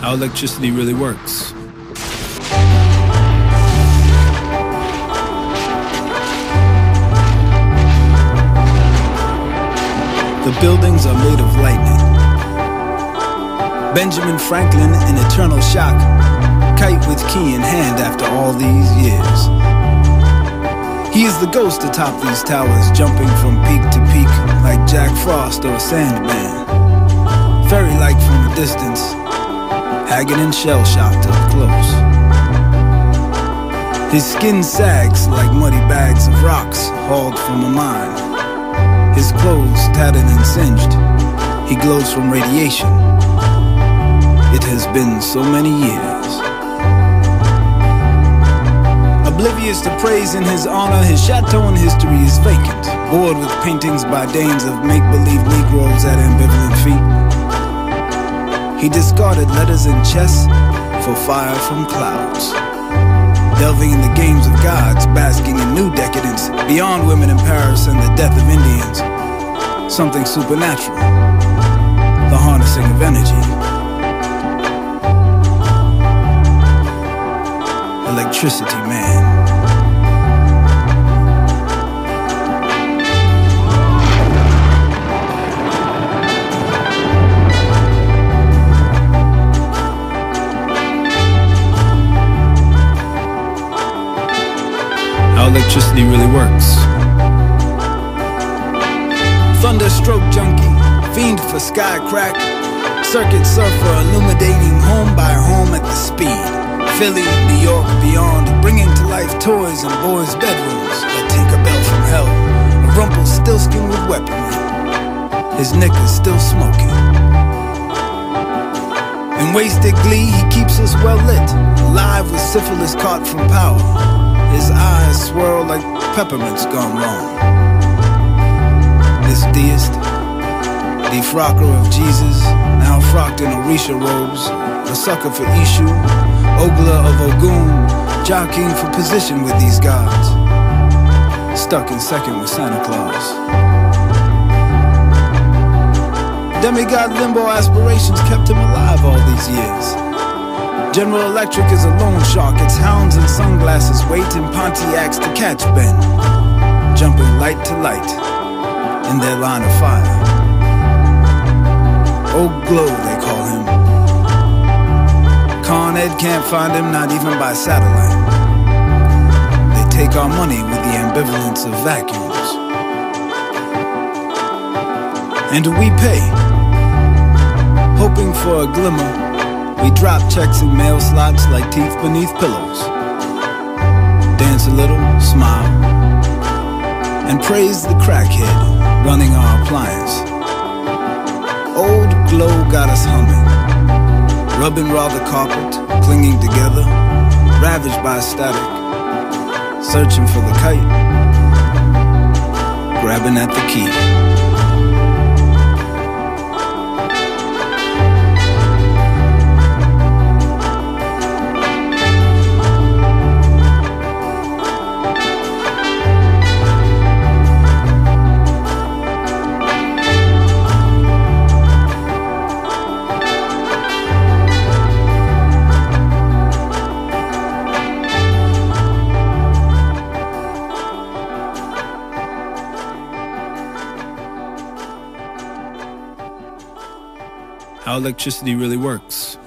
how electricity really works. The buildings are made of lightning. Benjamin Franklin in eternal shock, kite with key in hand after all these years. He is the ghost atop these towers, jumping from peak to peak like Jack Frost or Sandman. Fairy like from a distance, haggard and shell shocked up close. His skin sags like muddy bags of rocks hauled from a mine. His clothes tattered and singed. He glows from radiation. It has been so many years. Oblivious to praise in his honor, his chateau in history is vacant. Bored with paintings by Danes of make believe Negroes at ambivalent feet. He discarded letters and chess for fire from clouds. Delving in the games of gods, basking in new decadence, beyond women in Paris and the death of Indians. Something supernatural, the harnessing of energy. Electricity Man. How electricity really works. Thunderstroke junkie, fiend for sky crack, circuit surfer illuminating home by home at the speed. Philly, New York, beyond, bringing to life toys in boys' bedrooms. A Tinkerbell from hell, a Rumpelstiltskin with weaponry. His knickers still smoking. In wasted glee, he keeps us well lit, alive with syphilis caught from power. His eyes swirl like peppermints gone wrong. This deist, defrocker of Jesus, now frocked in Orisha robes, a sucker for Eshu, ogler of Ogun, jockeying for position with these gods, stuck in second with Santa Claus. Demigod limbo aspirations kept him alive all these years. General Electric is a loan shark, its hounds and sunglasses wait in Pontiacs to catch Ben, jumping light to light in their line of fire. Oh, Glow, they call him. Con Ed can't find him, not even by satellite. They take our money with the ambivalence of vacuums. And do we pay? Hoping for a glimmer, we drop checks in mail slots like teeth beneath pillows. Dance a little, smile, and praise the crackhead running our appliance. Old glow got us humming, rubbing raw the carpet, clinging together, ravaged by static, searching for the kite, grabbing at the key. How electricity really works.